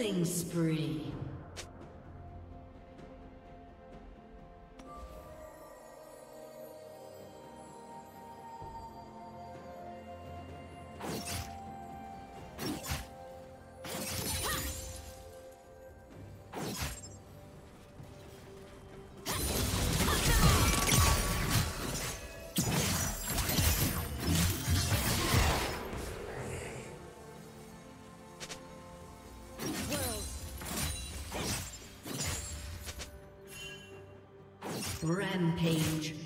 Killing spree. Rampage.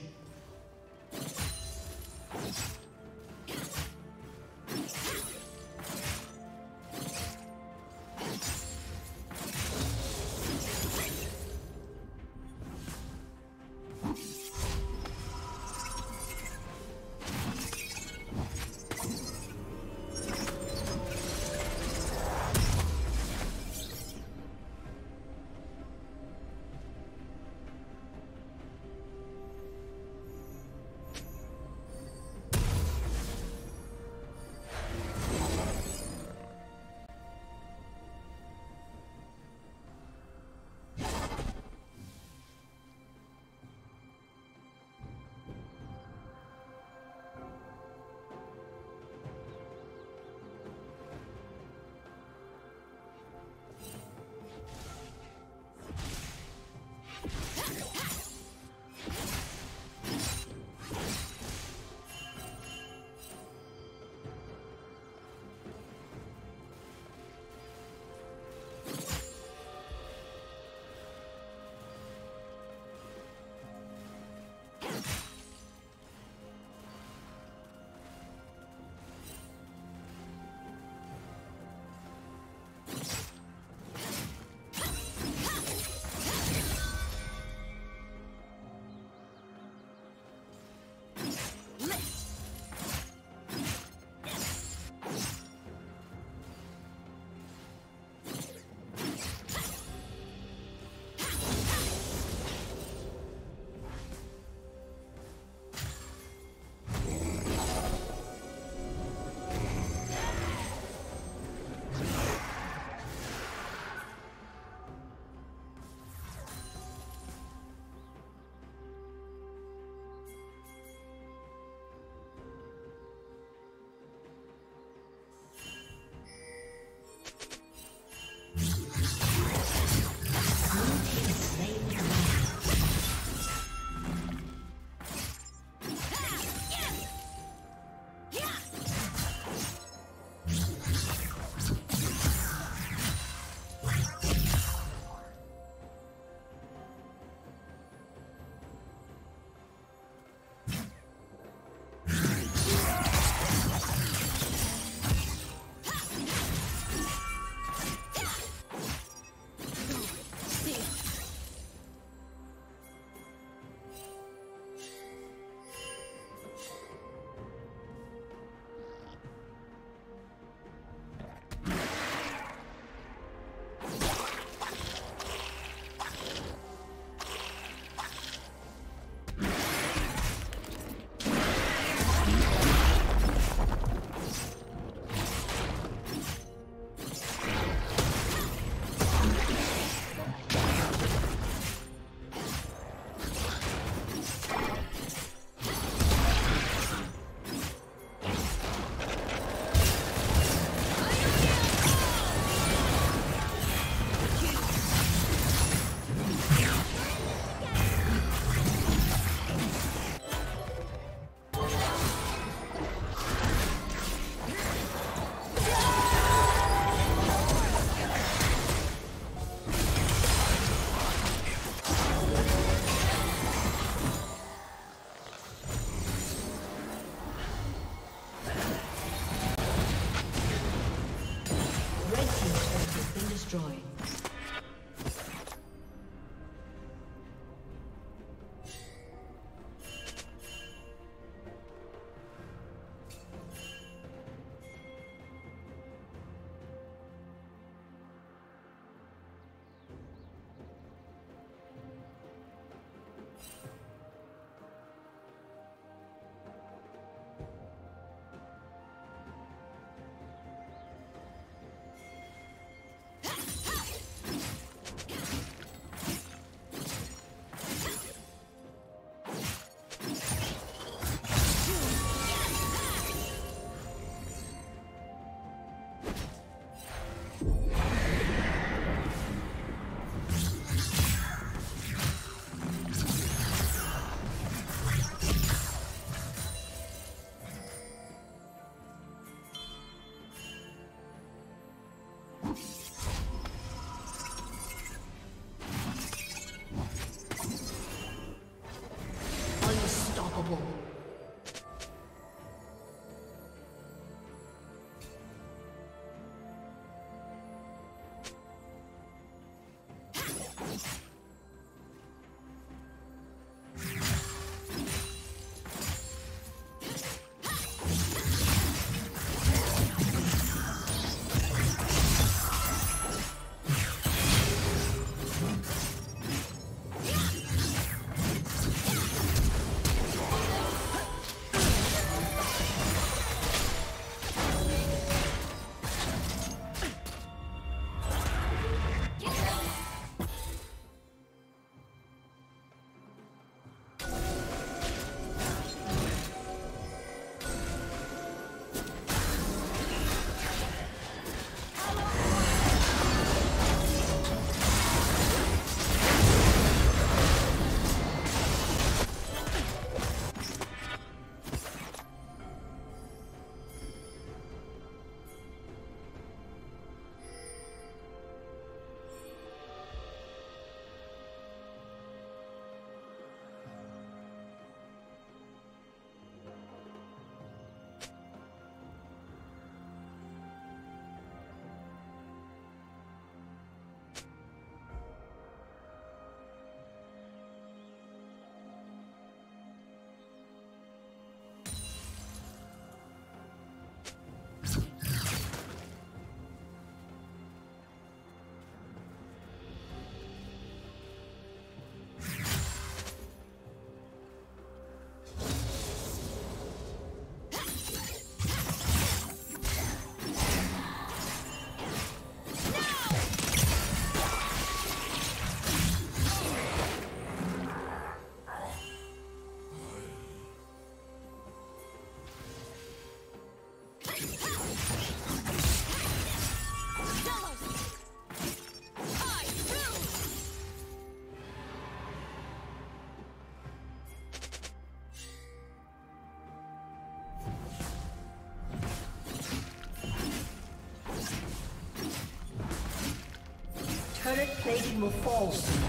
Turret plating will fall soon.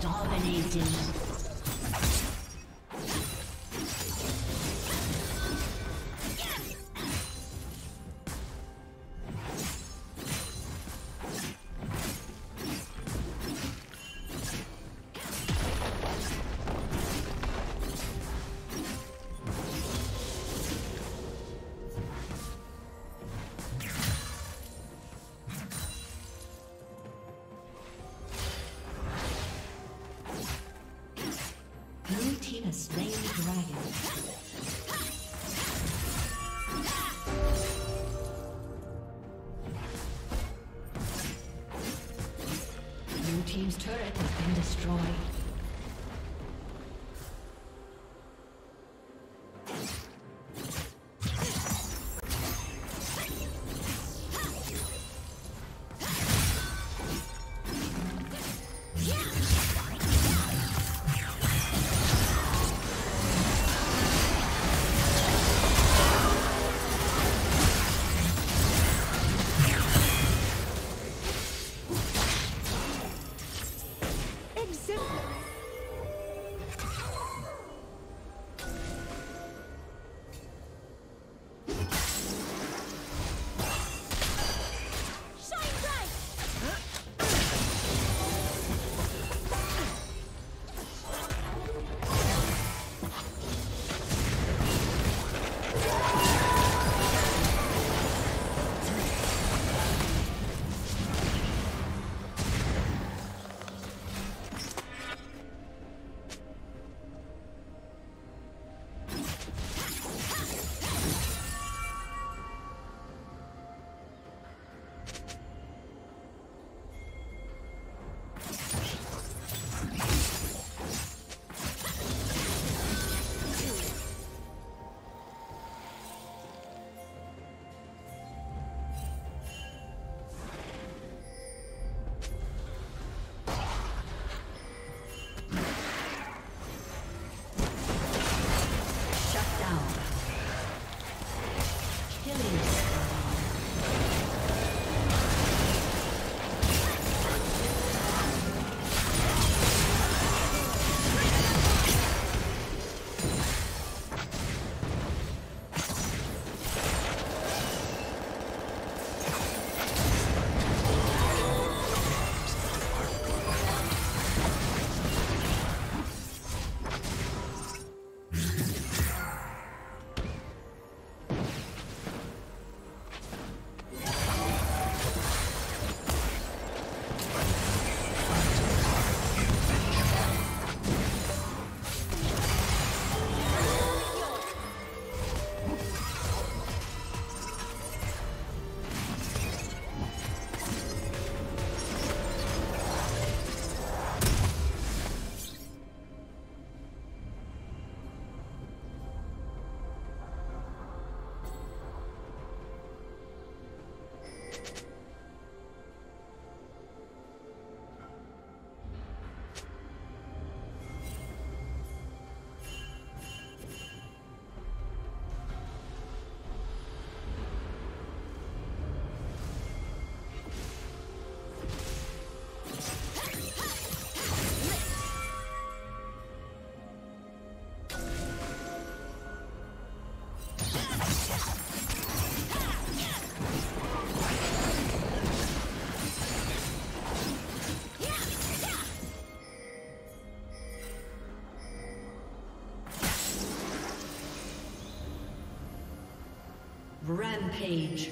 Dominating. Rampage.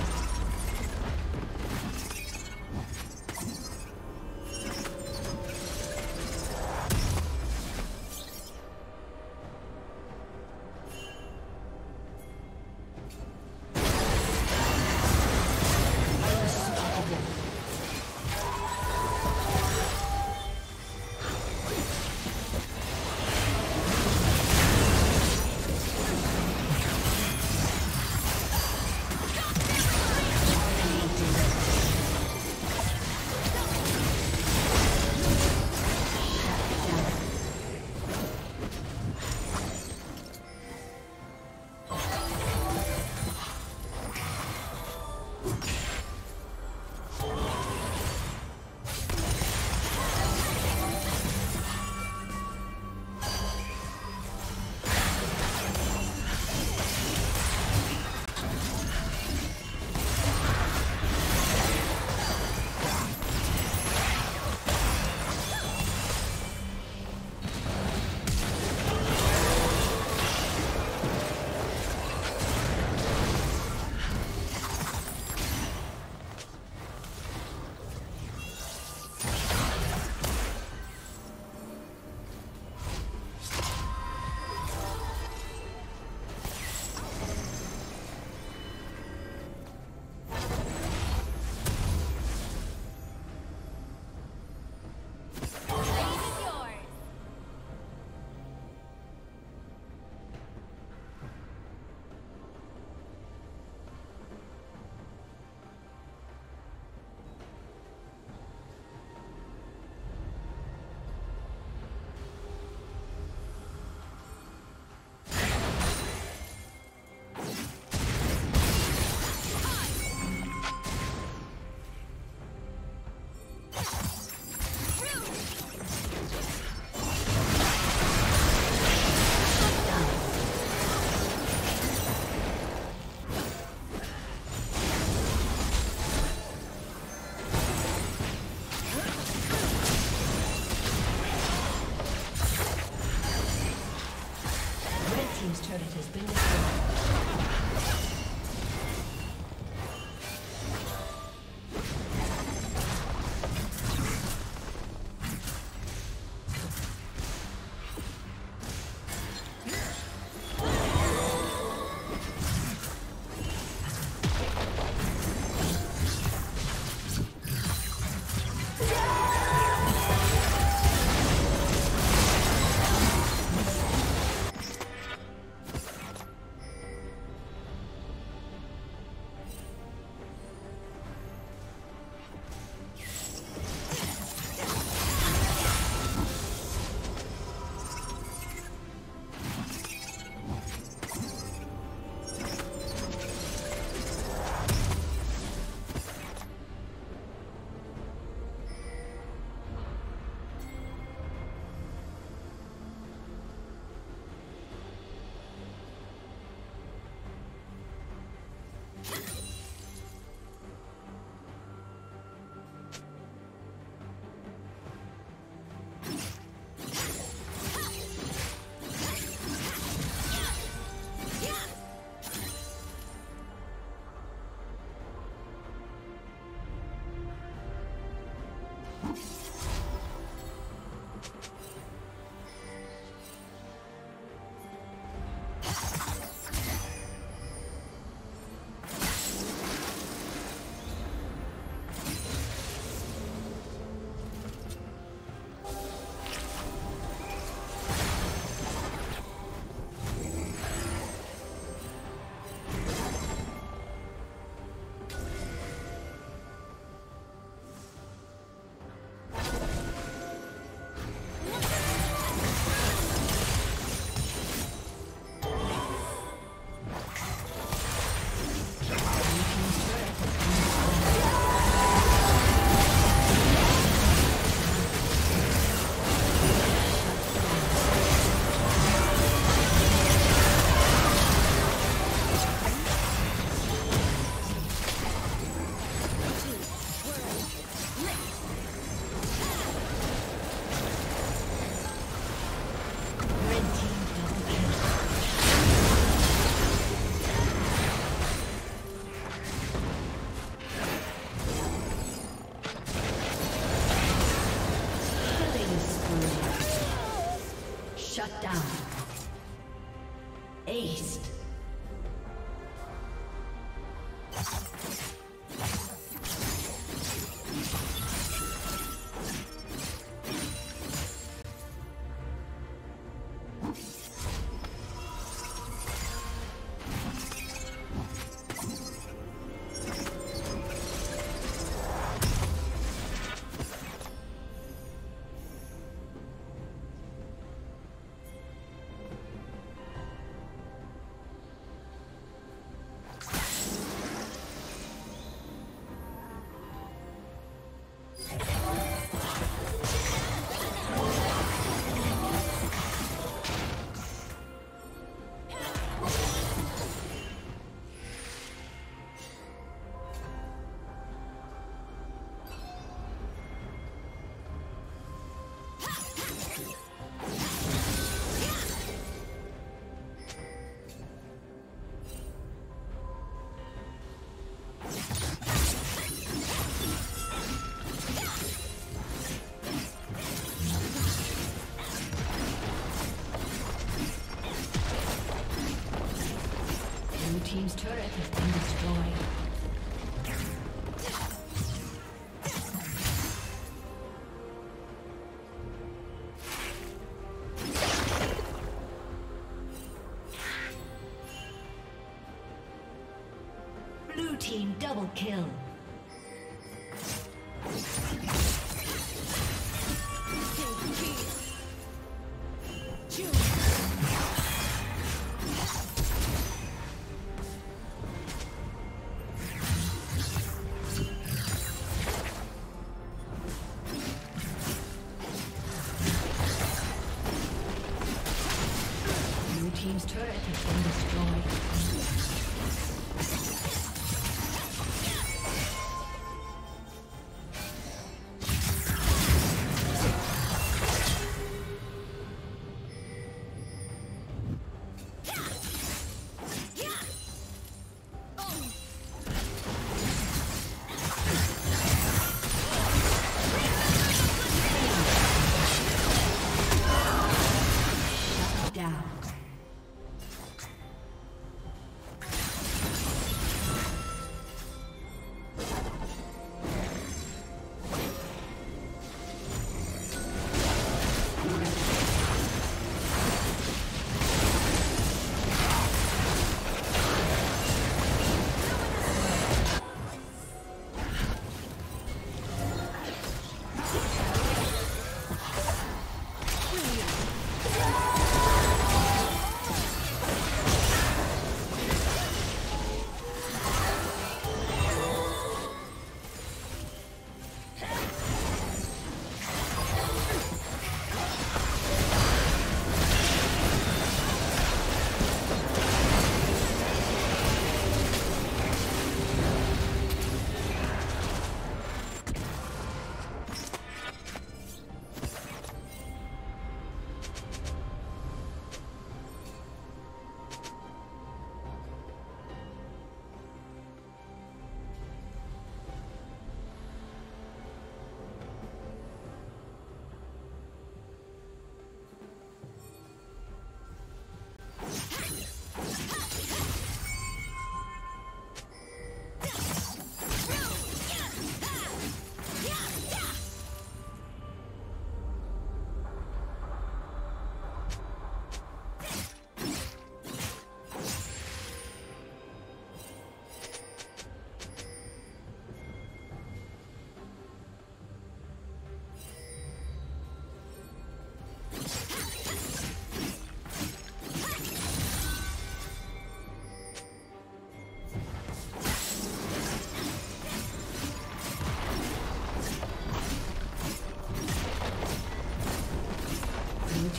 Team double kill.